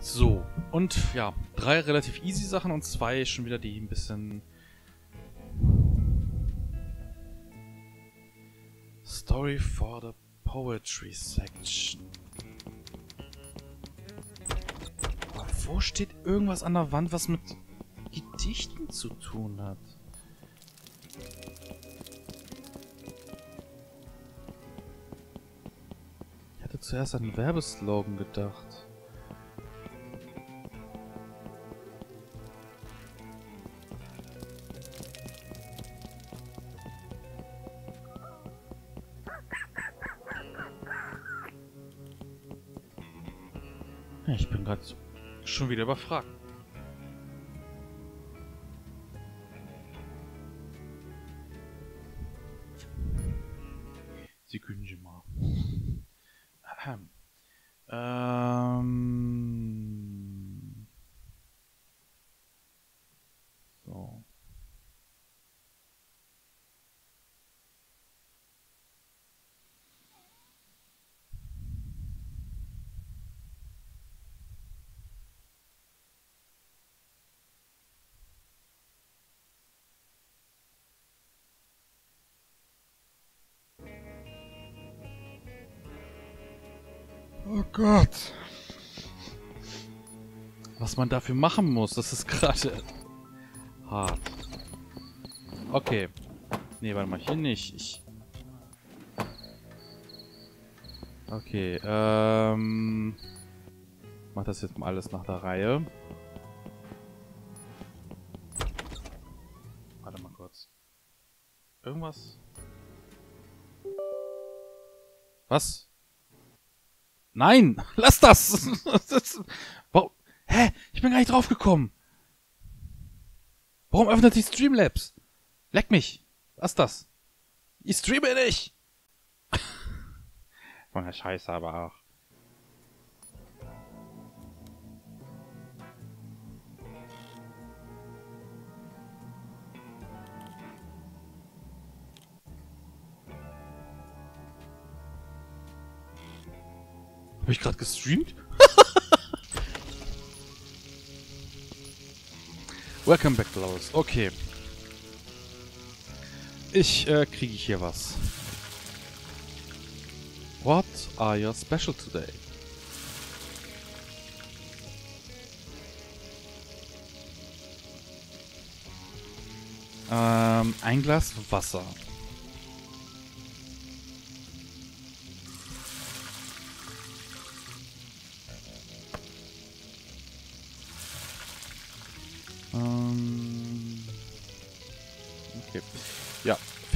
So, und ja, drei relativ easy Sachen und zwei schon wieder die ein bisschen... Story for the Poetry Section. Aber wo steht irgendwas an der Wand, was mit Gedichten zu tun hat? Ich hatte zuerst an einen Werbeslogan gedacht. Schon wieder überfragt. Sekündchen mal. Ahem. Ähm. Oh Gott. Was man dafür machen muss, das ist gerade hart. Okay. Nee, warte mal, hier nicht. Ich... Okay, ähm... Mach das jetzt mal alles nach der Reihe. Warte mal kurz. Irgendwas? Was? Nein! Lass das! das warum? Hä? Ich bin gar nicht drauf gekommen. Warum öffnet sich Streamlabs? Leck mich! Was ist das? Ich streame nicht! Von der Scheiße aber auch. Habe ich gerade gestreamt? Welcome back, Dolores. Okay. Ich äh, kriege hier was. What are your special today? Ähm, ein Glas Wasser.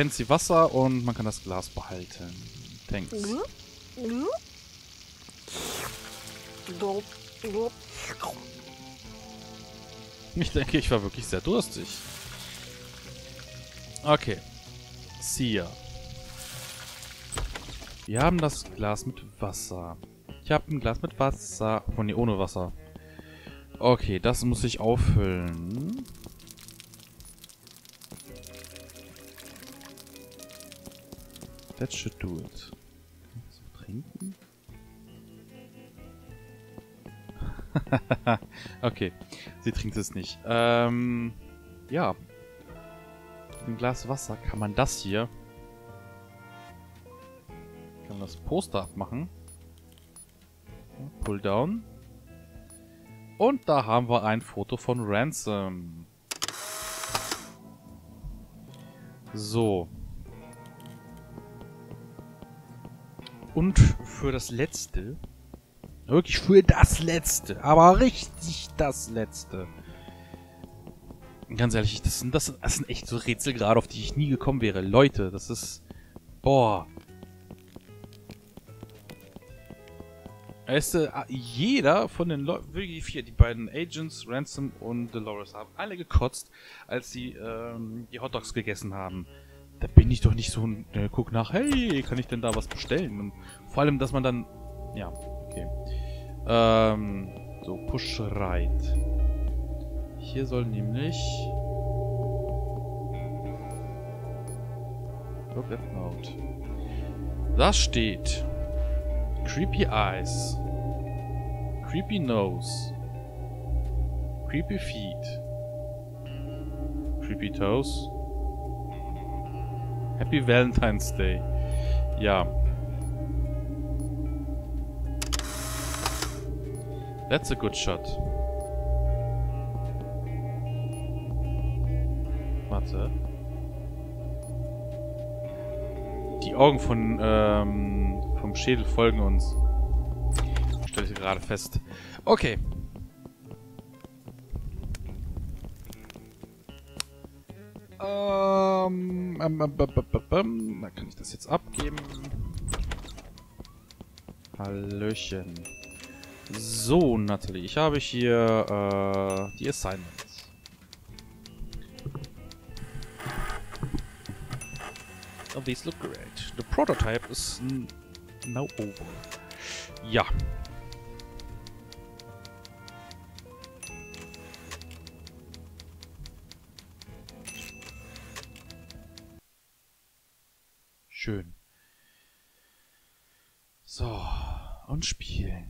Fancy Wasser und man kann das Glas behalten. Thanks. Ich denke, ich war wirklich sehr durstig. Okay. Sia. Wir haben das Glas mit Wasser. Ich habe ein Glas mit Wasser. Oh nee, ohne Wasser. Okay, das muss ich auffüllen. That should do it. So, trinken? okay, sie trinkt es nicht. Ähm, ja. Ein Glas Wasser kann man das hier. Kann man das Poster abmachen. Pull down. Und da haben wir ein Foto von Ransom. So. Und für das letzte. Wirklich für das letzte. Aber richtig das letzte. Ganz ehrlich, das sind, das sind, das sind echt so Rätsel gerade, auf die ich nie gekommen wäre. Leute, das ist... Boah. Weißt du, jeder von den Leuten, wirklich vier, die beiden Agents, Ransom und Dolores, haben alle gekotzt, als sie ähm, die Hotdogs gegessen haben. Da bin ich doch nicht so ein, äh, guck nach, hey, kann ich denn da was bestellen? Und vor allem, dass man dann, ja, okay. Ähm, so, Push Right. Hier soll nämlich... Look at Note. Das steht... Creepy Eyes. Creepy Nose. Creepy Feet. Creepy Toes. Happy Valentine's Day. Ja. That's a good shot. Warte. Die Augen von, ähm, vom Schädel folgen uns. Stelle ich gerade fest. Okay. Ähm, ähm, ähm, da kann ich das jetzt abgeben. Hallöchen. So, Natalie, ich habe hier äh, die Assignments. Oh, these look great. The prototype is now over. Ja. Schön. So, und spielen.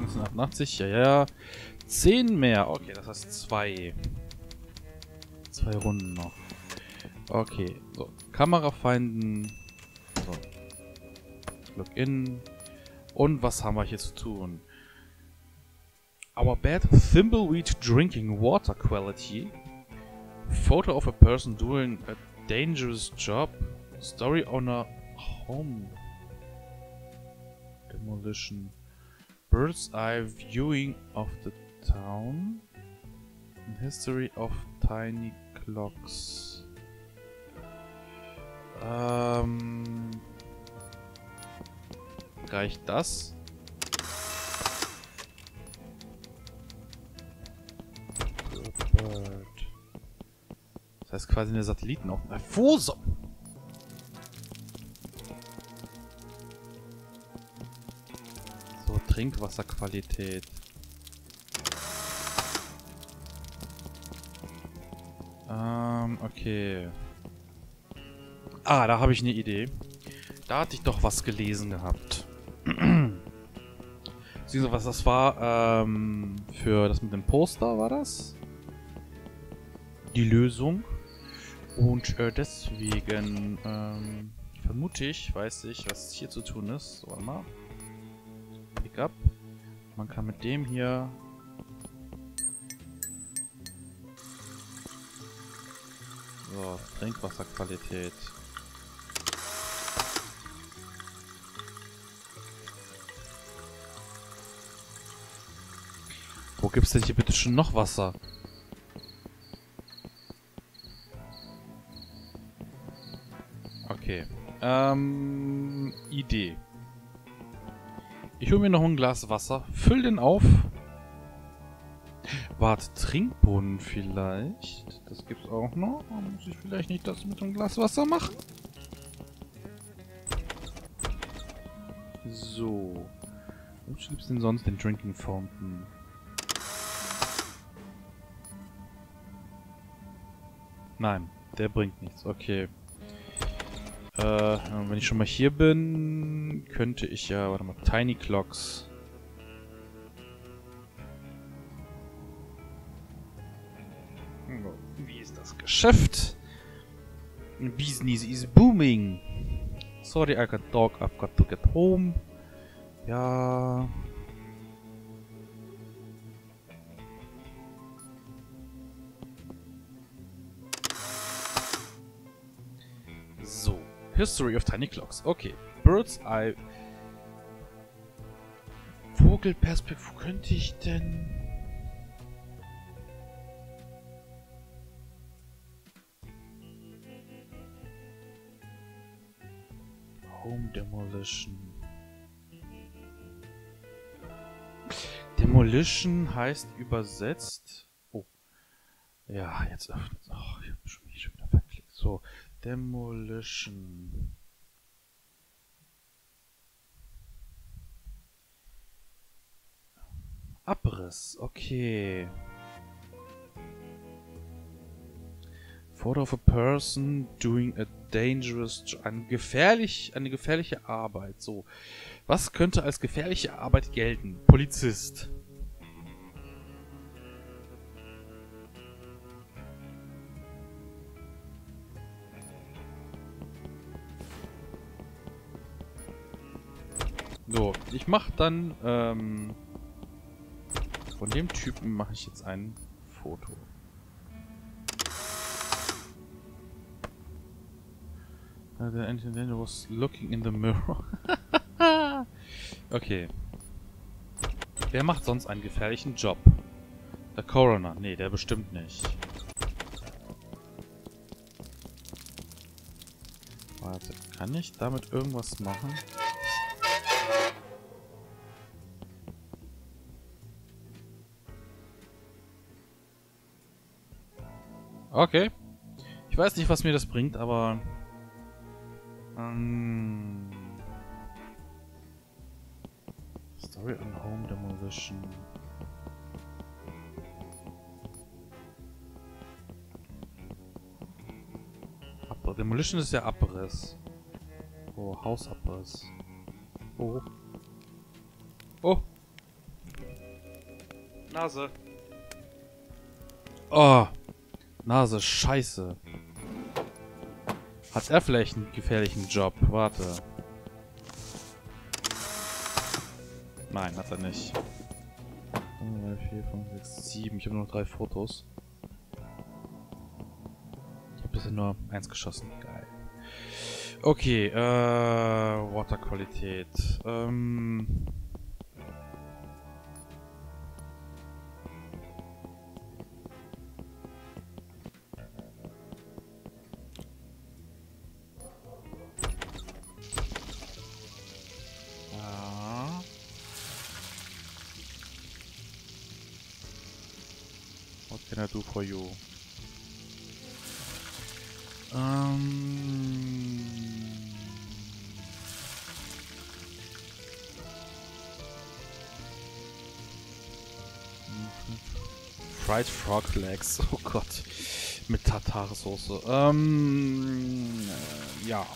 1988, ja, ja. Zehn mehr. Okay, das heißt zwei. Zwei Runden noch. Okay, so. Kamerafeinden. So. Login. Und was haben wir hier zu tun? Our bad thimbleweed drinking water quality. Photo of a person doing a dangerous job. Story on a home demolition. Bird's eye viewing of the town. History of tiny clocks. Um, ähm, reicht das? Das heißt quasi eine Satellitenaufnahme. Wo so? So, Trinkwasserqualität. Ähm, okay. Ah, da habe ich eine Idee. Da hatte ich doch was gelesen gehabt. Siehst du, was das war? Ähm, für das mit dem Poster war das? Die Lösung. Und äh, deswegen ähm, vermute ich, weiß ich, was hier zu tun ist. So, warte mal. Pick up. Man kann mit dem hier So, Trinkwasserqualität. Wo gibt's denn hier bitte schon noch Wasser? Ähm, Idee. Ich hole mir noch ein Glas Wasser, füll den auf. Warte, Trinkbohnen vielleicht? Das gibt's auch noch. Muss ich vielleicht nicht das mit einem Glas Wasser machen? So. Wo gibt's denn sonst den Drinking Fountain? Nein, der bringt nichts. Okay. Äh, wenn ich schon mal hier bin, könnte ich ja, warte mal, Tiny Clocks. Wie ist das Geschäft? Business is booming. Sorry, I got dog, I've got to get home. Ja. History of Tiny Clocks. Okay. Bird's Eye. Vogelperspektive. Wo könnte ich denn... Home Demolition. Demolition heißt übersetzt... Oh. Ja, jetzt öffnet es. Oh, ich mich schon wieder verklickt. So, Demolition. Abriss, okay. Photo of a person doing a dangerous. Eine, gefährlich, eine gefährliche Arbeit. So. Was könnte als gefährliche Arbeit gelten? Polizist. Ich mach dann, ähm, von dem Typen mache ich jetzt ein Foto. Uh, the engineer was looking in the mirror. okay. Wer macht sonst einen gefährlichen Job? Der Coroner. Nee, der bestimmt nicht. Warte, kann ich damit irgendwas machen? Okay. Ich weiß nicht, was mir das bringt, aber... Ähm, Story on Home Demolition. Ab Demolition ist ja Abriss. Oh, Hausabriss. Oh. Oh. Nase. Oh. Nase, scheiße. Hat er vielleicht einen gefährlichen Job? Warte. Nein, hat er nicht. 3, 4, 5, 6, 7. Ich habe nur drei Fotos. Ich habe bisher nur eins geschossen. Geil. Okay, äh, Waterqualität. Ähm... can I do for you? Um, Fried Frog Legs, oh Gott. Mit Tartarsoße. Ähm, äh, ja.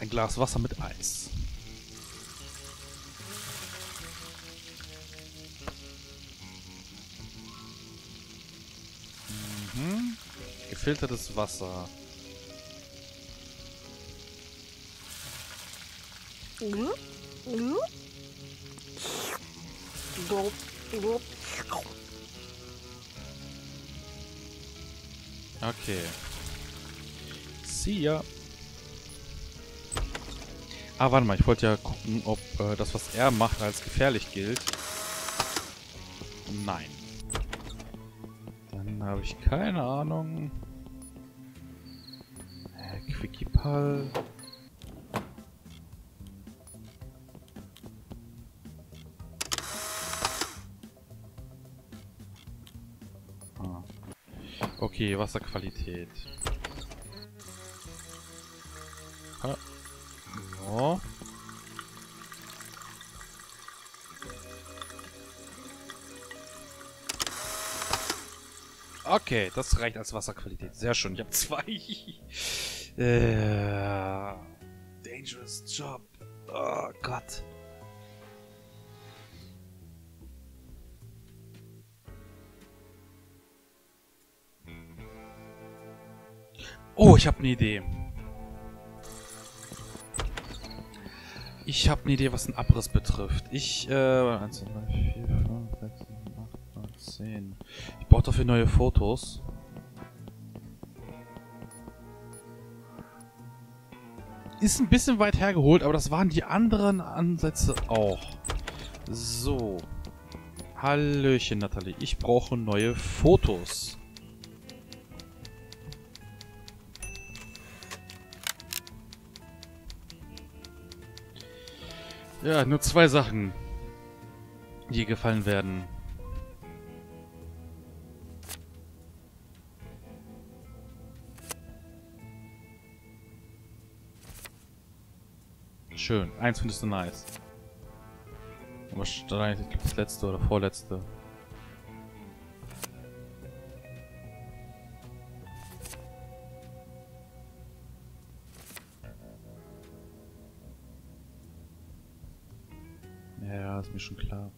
Ein Glas Wasser mit Eis. Mhm. Gefiltertes Wasser. Okay. See ya. Ah, warte mal, ich wollte ja gucken, ob äh, das, was er macht, als gefährlich gilt. Nein. Habe ich keine Ahnung. Äh, Quickie-Pall. Ah. Okay, Wasserqualität. Ah. So. Okay, das reicht als Wasserqualität. Sehr schön. Ich habe zwei. äh, dangerous Job. Oh Gott. Oh, ich habe eine Idee. Ich habe eine Idee, was den Abriss betrifft. Ich, äh, 1, 2, 3, 4, 5, 6, 7, 8, 9, 10. Brauche dafür neue Fotos. Ist ein bisschen weit hergeholt, aber das waren die anderen Ansätze auch. So. Hallöchen, Nathalie. Ich brauche neue Fotos. Ja, nur zwei Sachen, die gefallen werden. schön. Eins findest du nice. Aber wahrscheinlich das letzte oder vorletzte. Ja, ist mir schon klar.